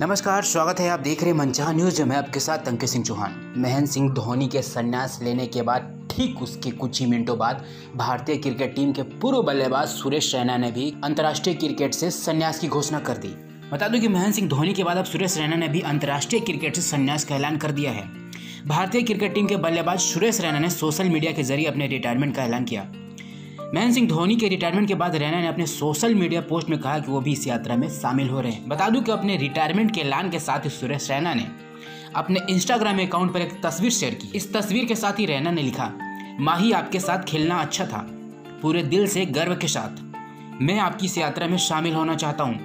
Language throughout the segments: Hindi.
नमस्कार, स्वागत है आप देख रहे हैं मनचाह न्यूज़ मैं आपके साथ अंकित सिंह चौहान। महेंद्र सिंह धोनी के संन्यास लेने के बाद, ठीक उसके कुछ ही मिनटों बाद, भारतीय क्रिकेट टीम के पूर्व बल्लेबाज सुरेश रैना ने भी अंतर्राष्ट्रीय क्रिकेट से संन्यास की घोषणा कर दी। बता दूँ कि महेंद्र सिंह धोनी के बाद अब सुरेश रैना ने भी अंतर्राष्ट्रीय क्रिकेट से संन्यास का ऐलान कर दिया है। भारतीय क्रिकेट टीम के बल्लेबाज सुरेश रैना ने सोशल मीडिया के ज़रिए अपने रिटायरमेंट का ऐलान किया। महेंद्र सिंह धोनी के रिटायरमेंट के बाद रैना ने अपने सोशल मीडिया पोस्ट में कहा कि वो भी इस यात्रा में शामिल हो रहे हैं। बता दूँ कि अपने रिटायरमेंट के ऐलान के साथ ही सुरेश रैना ने अपने इंस्टाग्राम अकाउंट पर एक तस्वीर शेयर की। इस तस्वीर के साथ ही रैना ने लिखा माही आपके साथ खेलना अच्छा था, पूरे दिल से गर्व के साथ। मैं आपकी इस यात्रा में शामिल होना चाहता हूँ।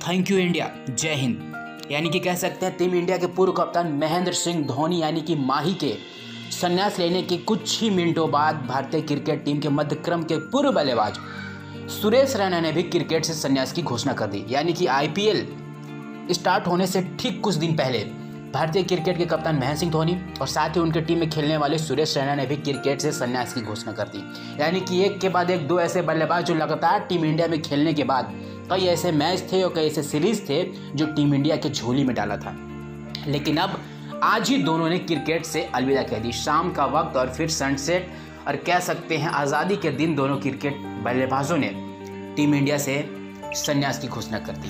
थैंक यू इंडिया जय हिंद. यानी कि कह सकते हैं, टीम इंडिया के पूर्व कप्तान महेंद्र सिंह धोनी, यानी कि माही के संन्यास लेने के कुछ ही मिनटों बाद भारतीय क्रिकेट टीम के मध्य क्रम के पूर्व बल्लेबाज सुरेश रैना ने भी क्रिकेट से संन्यास की घोषणा कर दी। यानी कि आईपीएल स्टार्ट होने से ठीक कुछ दिन पहले भारतीय क्रिकेट के कप्तान महेंद्र सिंह धोनी और साथ ही उनके टीम में खेलने वाले सुरेश रैना ने भी क्रिकेट से संन्यास की घोषणा कर दी। यानी कि एक के बाद एक, दो ऐसे बल्लेबाज जो लगातार टीम इंडिया में खेलने के बाद कई ऐसे मैच थे और कई ऐसे सीरीज़ थे जो टीम इंडिया के झोली में डाला था। लेकिन अब आज ही दोनों ने क्रिकेट से अलविदा कह दी। शाम का वक्त और फिर सनसेट। और कह सकते हैं, आज़ादी के दिन दोनों क्रिकेट बल्लेबाजों ने टीम इंडिया से संन्यास की घोषणा कर दी।